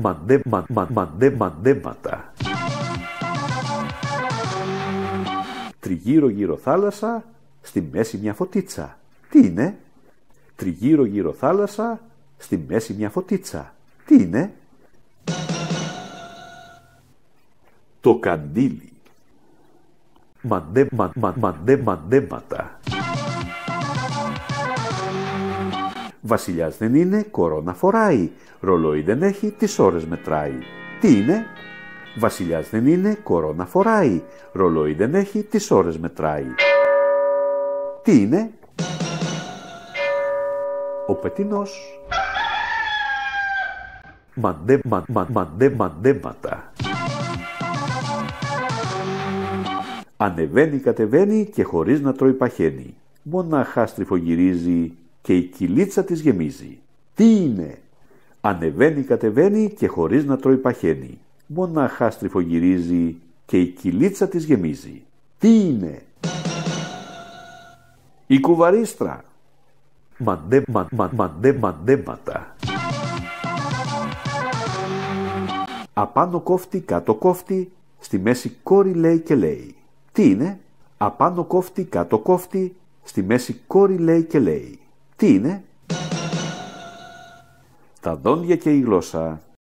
μαντέ, μα, μα, μαντέ, μαντέματα. Τριγύρω γύρω θάλασσα, στη μέση μια φωτίτσα. Τι είναι; Τριγύρω γύρω θάλασσα, στη μέση μια φωτίτσα. Τι είναι; Το καντήλι. Μαντέ, μα, μα, μαντέ, μαντέματα. Βασιλιάς δεν είναι, κορώνα φοράει. Ρολόι δεν έχει, τις ώρες μετράει. Τι είναι; Βασιλιάς δεν είναι, κορώνα φοράει. Ρολόι δεν έχει, τις ώρες μετράει. Τι είναι; Ο πετινός. Μαντέ, μα, μα, μαντέ, μαντέματα. Ανεβαίνει, κατεβαίνει και χωρίς να τρώει παχαίνει. Μονάχα στριφογυρίζει και η κυλίτσα της γεμίζει. Τι είναι; Ανεβαίνει, κατεβαίνει και χωρίς να τρώει παχαίνει. Μονάχα στριφογυρίζει και η κυλίτσα της γεμίζει. Τι είναι; Η κουβαρίστρα. Μαντέ, μα, μα, μαντέ, μαντέματα. Απάνω κόφτη, κάτω κόφτη, στη μέση κόρη λέει και λέει. Τι είναι; Απάνω κόφτη, κάτω κόφτη, στη μέση κόρη λέει και λέει. Τι είναι; Τα δόντια και η γλώσσα